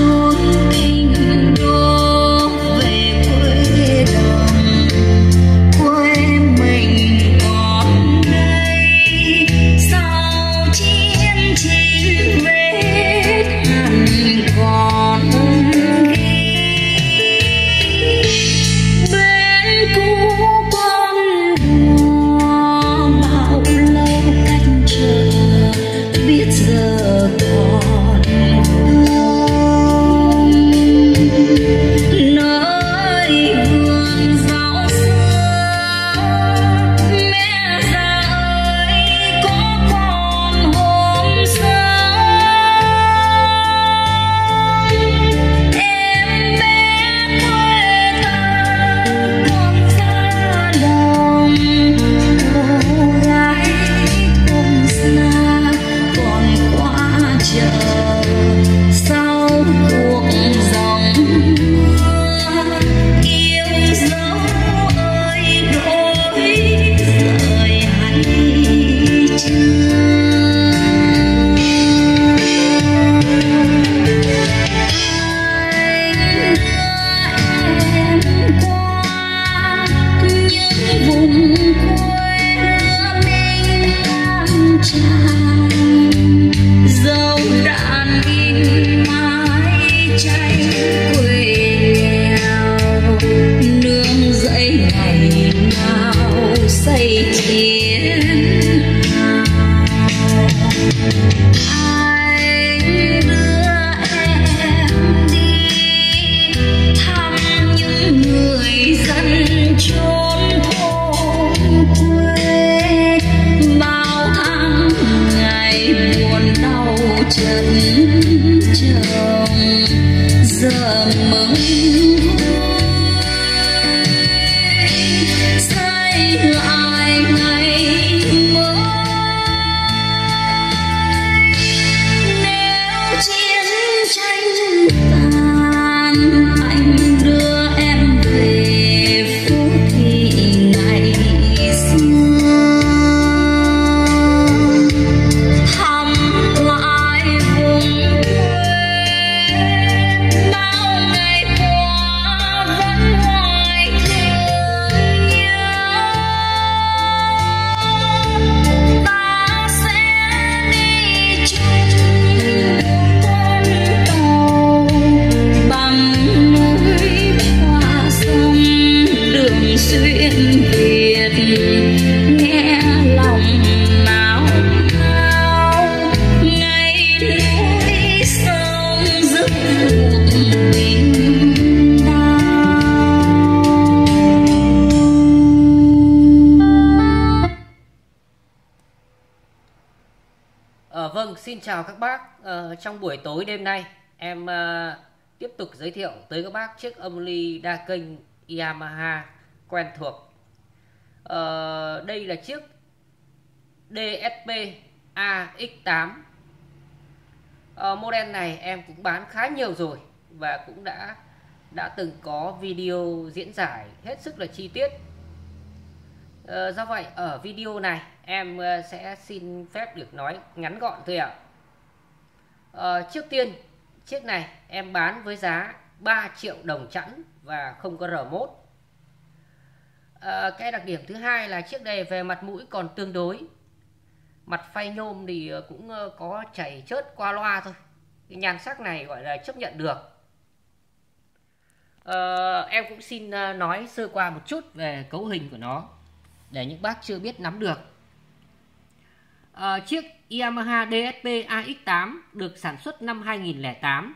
shoulder Christmas. À, vâng, xin chào các bác. À, trong buổi tối đêm nay, em à, tiếp tục giới thiệu tới các bác chiếc âm ly đa kênh Yamaha quen thuộc. À, đây là chiếc DSP AX8. À, model này em cũng bán khá nhiều rồi và cũng đã đã từng có video diễn giải hết sức là chi tiết À, do vậy ở video này em ờ, sẽ xin phép được nói ngắn gọn thôi ạ. À, trước tiên chiếc này em bán với giá 3 triệu đồng chẵn và không có R1. À, ờ, cái đặc điểm thứ hai là chiếc này về mặt mũi còn tương đối. Mặt phay nhôm thì cũng có chảy chớt qua loa thôi. Cái nhan sắc này gọi là chấp nhận được. À, em cũng xin nói sơ qua một chút về cấu hình của nó để những bác chưa biết nắm được. À, chiếc Yamaha DSP AX8 được sản xuất năm 2008 à,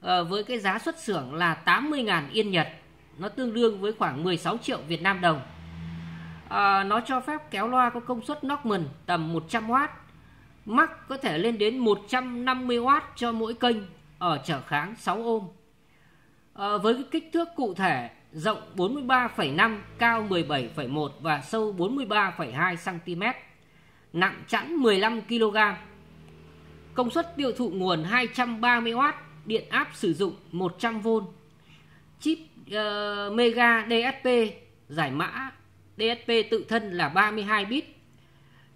ờ, với cái giá xuất xưởng là 80.000 yên Nhật, nó tương đương với khoảng 16 triệu Việt Nam đồng. À, nó cho phép kéo loa có công suất Norman tầm 100W, mắc có thể lên đến 150W cho mỗi kênh ở trở kháng 6 ôm À, với cái kích thước cụ thể rộng 43,5, cao 17,1 và sâu 43,2 cm, nặng chẵn 15 kg. Công suất tiêu thụ nguồn 230W, điện áp sử dụng 100V. Chip uh, Mega DSP giải mã DSP tự thân là 32 bit.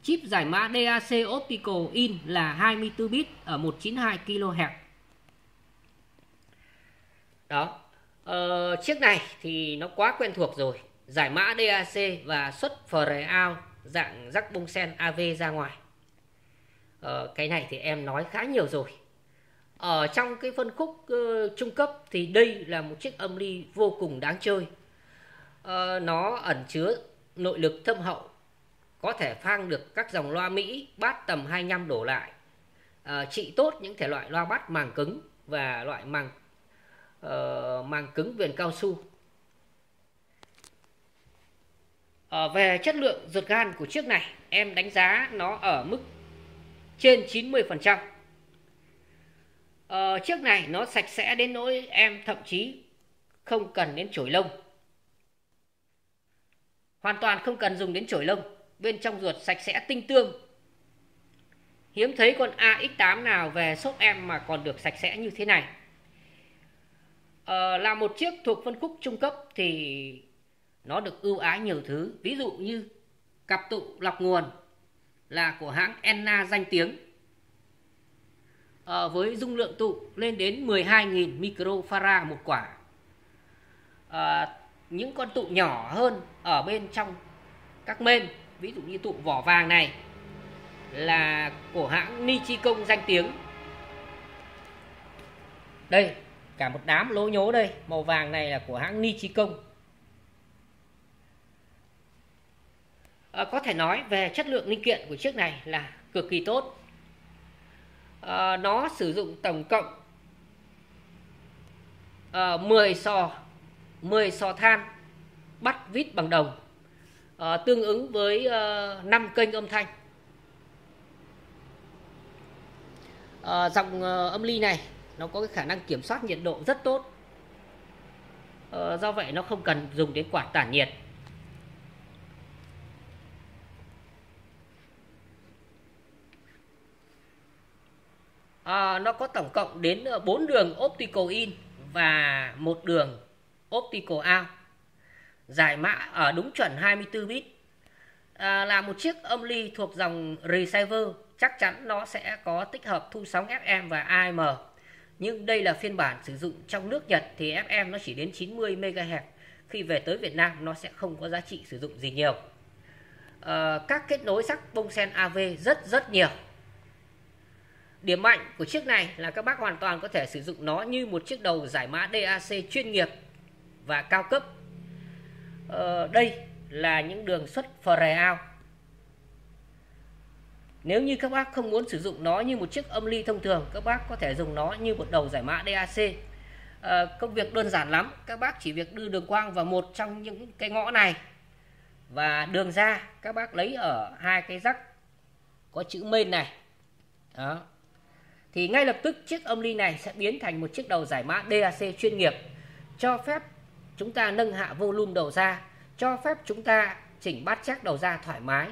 Chip giải mã DAC Optical In là 24 bit ở 192 kHz. Đó, Ờ, chiếc này thì nó quá quen thuộc rồi giải mã DAC và xuất FRA out dạng rắc bông sen AV ra ngoài. Ờ, cái này thì em nói khá nhiều rồi. Ở trong cái phân khúc uh, trung cấp thì đây là một chiếc âm ly vô cùng đáng chơi. Uh, nó ẩn chứa nội lực thâm hậu có thể phang được các dòng loa Mỹ bát tầm 25 đổ lại. Uh, trị tốt những thể loại loa bát màng cứng và loại màng uh, màng cứng viền cao su. À, về chất lượng ruột gan của chiếc này em đánh giá nó ở mức trên 90% à, ờ, chiếc này nó sạch sẽ đến nỗi em thậm chí không cần đến chổi lông. Hoàn toàn không cần dùng đến chổi lông. Bên trong ruột sạch sẽ tinh tương. Hiếm thấy con AX8 nào về shop em mà còn được sạch sẽ như thế này. À, là một chiếc thuộc phân khúc trung cấp thì nó được ưu ái nhiều thứ. Ví dụ như cặp tụ lọc nguồn là của hãng Enna danh tiếng. À, với dung lượng tụ lên đến 12.000 microfarad một quả. À, những con tụ nhỏ hơn ở bên trong các mên ví dụ như tụ vỏ vàng này là của hãng Nichicon danh tiếng. Đây cả một đám lố nhố đây. Màu vàng này là của hãng Nichicon à, có thể nói về chất lượng linh kiện của chiếc này là cực kỳ tốt. À, nó sử dụng tổng cộng ờ, à, 10 sò 10 sò than bắt vít bằng đồng à, tương ứng với à, 5 kênh âm thanh. À, dòng à, âm ly này nó có cái khả năng kiểm soát nhiệt độ rất tốt. À, do vậy nó không cần dùng đến quạt tản nhiệt. À, nó có tổng cộng đến ờ, 4 đường optical in và một đường optical out. Giải mã ở đúng chuẩn 24 bit. À, là một chiếc âm ly thuộc dòng receiver. Chắc chắn nó sẽ có tích hợp thu sóng FM và AM nhưng đây là phiên bản sử dụng trong nước Nhật thì FM nó chỉ đến 90 MHz khi về tới Việt Nam nó sẽ không có giá trị sử dụng gì nhiều. À, các kết nối sắc bông sen AV rất rất nhiều điểm mạnh của chiếc này là các bác hoàn toàn có thể sử dụng nó như một chiếc đầu giải mã DAC chuyên nghiệp và cao cấp Ờ, đây là những đường xuất Fre out. Nếu như các bác không muốn sử dụng nó như một chiếc âm ly thông thường, các bác có thể dùng nó như một đầu giải mã DAC. À, ờ, công việc đơn giản lắm, các bác chỉ việc đưa đường quang vào một trong những cái ngõ này và đường ra các bác lấy ở hai cái rắc có chữ main này. Đó. Thì ngay lập tức chiếc âm ly này sẽ biến thành một chiếc đầu giải mã DAC chuyên nghiệp cho phép chúng ta nâng hạ volume đầu ra, cho phép chúng ta chỉnh bát chắc đầu ra thoải mái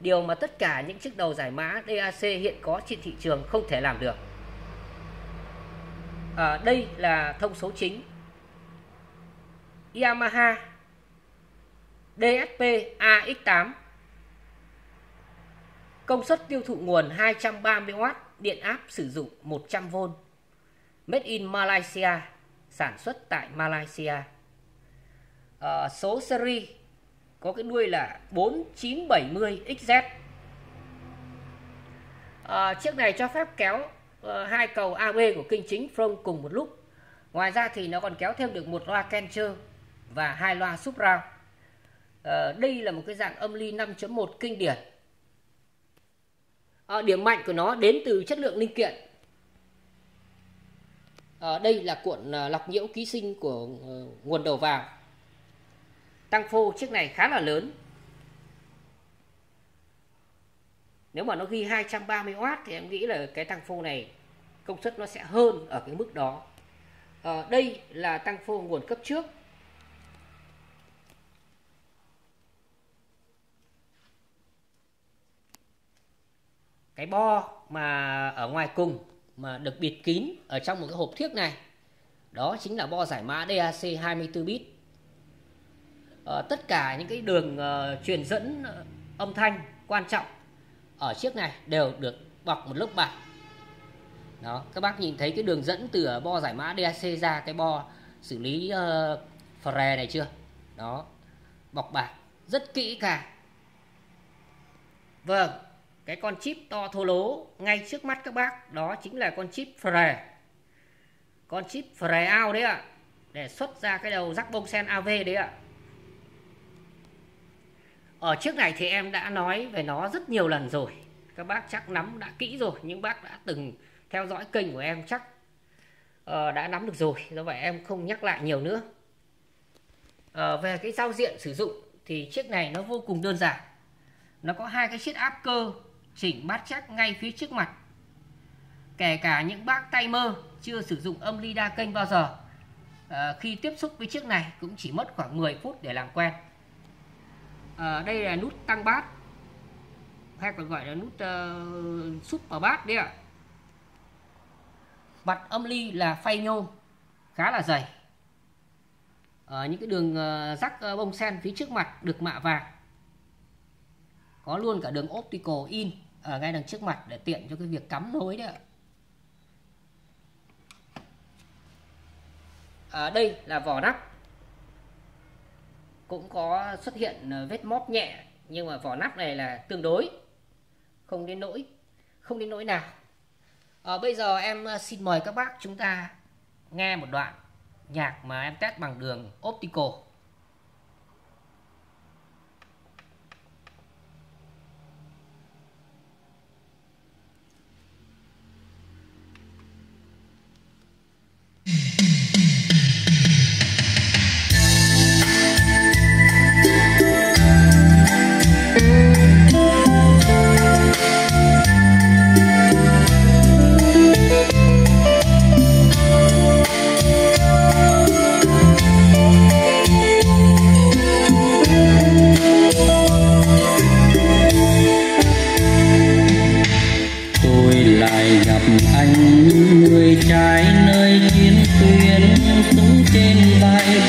Điều mà tất cả những chiếc đầu giải mã DAC hiện có trên thị trường không thể làm được. À, đây là thông số chính. Yamaha DSP AX8 Công suất tiêu thụ nguồn 230W, điện áp sử dụng 100V. Made in Malaysia, sản xuất tại Malaysia. À, số series có cái đuôi là 4970XZ à, ờ, chiếc này cho phép kéo à, hai cầu AB của kinh chính front cùng một lúc ngoài ra thì nó còn kéo thêm được một loa Kencher và hai loa Supra. à, đây là một cái dạng âm ly 5.1 kinh điển à, điểm mạnh của nó đến từ chất lượng linh kiện. À, đây là cuộn ờ, lọc nhiễu ký sinh của à, nguồn đầu vào. Tăng phô chiếc này khá là lớn. Nếu mà nó ghi 230W thì em nghĩ là cái tăng phô này công suất nó sẽ hơn ở cái mức đó. À, đây là tăng phô nguồn cấp trước. Cái bo mà ở ngoài cùng mà được bịt kín ở trong một cái hộp thiếc này. Đó chính là bo giải mã DAC 24 bit. À, tất cả những cái đường uh, truyền dẫn uh, âm thanh quan trọng ở chiếc này đều được bọc một lớp bạc. Đó các bác nhìn thấy cái đường dẫn từ bo giải mã DAC ra cái bo xử lý ờ, uh, phre này chưa? Đó bọc bạc rất kỹ càng. Vâng cái con chip to thô lố ngay trước mắt các bác đó chính là con chip phre con chip phre out đấy ạ để xuất ra cái đầu rắc bông sen AV đấy ạ. Ở trước này thì em đã nói về nó rất nhiều lần rồi. Các bác chắc nắm đã kỹ rồi những bác đã từng theo dõi kênh của em chắc uh, đã nắm được rồi. Do vậy em không nhắc lại nhiều nữa. Uh, về cái giao diện sử dụng thì chiếc này nó vô cùng đơn giản. Nó có hai cái chiếc áp cơ chỉnh bát chắc ngay phía trước mặt. Kể cả những bác tay mơ chưa sử dụng âm ly đa kênh bao giờ à, khi tiếp xúc với chiếc này cũng chỉ mất khoảng 10 phút để làm quen. À, đây là nút tăng bát hay còn gọi là nút ờ, uh, vào bát đấy ạ. Mặt âm ly là phay nhôm khá là dày. À, những cái đường uh, rắc uh, bông sen phía trước mặt được mạ vàng. Có luôn cả đường optical in ở ngay đằng trước mặt để tiện cho cái việc cắm nối đấy ạ. À, đây là vỏ nắp. Cũng có xuất hiện ờ, vết móp nhẹ nhưng mà vỏ nắp này là tương đối không đến nỗi không đến nỗi nào. À, bây giờ em ờ, xin mời các bác chúng ta nghe một đoạn nhạc mà em test bằng đường optical.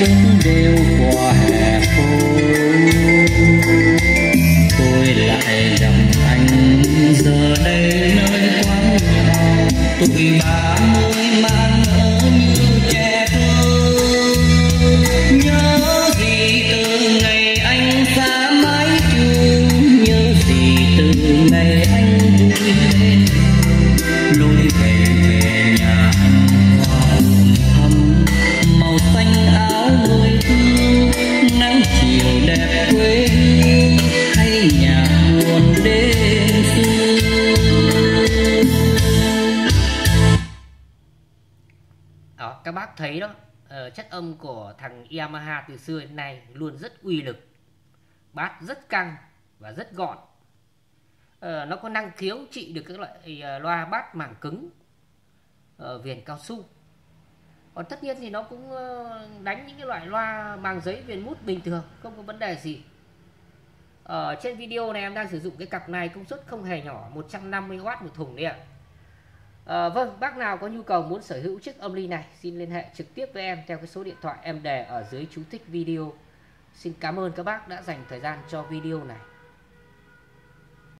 cũng đều qua hè phố tôi lại gặp anh giờ đây nơi quán nhỏ tụi ba mươi thấy đó ờ, chất âm của thằng Yamaha từ xưa đến nay luôn rất uy lực bát rất căng và rất gọn. Ờ, nó có năng khiếu trị được các loại ờ, loa bát màng cứng viền cao su. Còn tất nhiên thì nó cũng ờ, đánh những cái loại loa màng giấy viền mút bình thường không có vấn đề gì. Ở trên video này em đang sử dụng cái cặp này công suất không hề nhỏ 150W một thùng đấy ạ. à, Ờ, vâng bác nào có nhu cầu muốn sở hữu chiếc âm ly này, xin liên hệ trực tiếp với em theo cái số điện thoại em để ở dưới chú thích video. Xin cảm ơn các bác đã dành thời gian cho video này.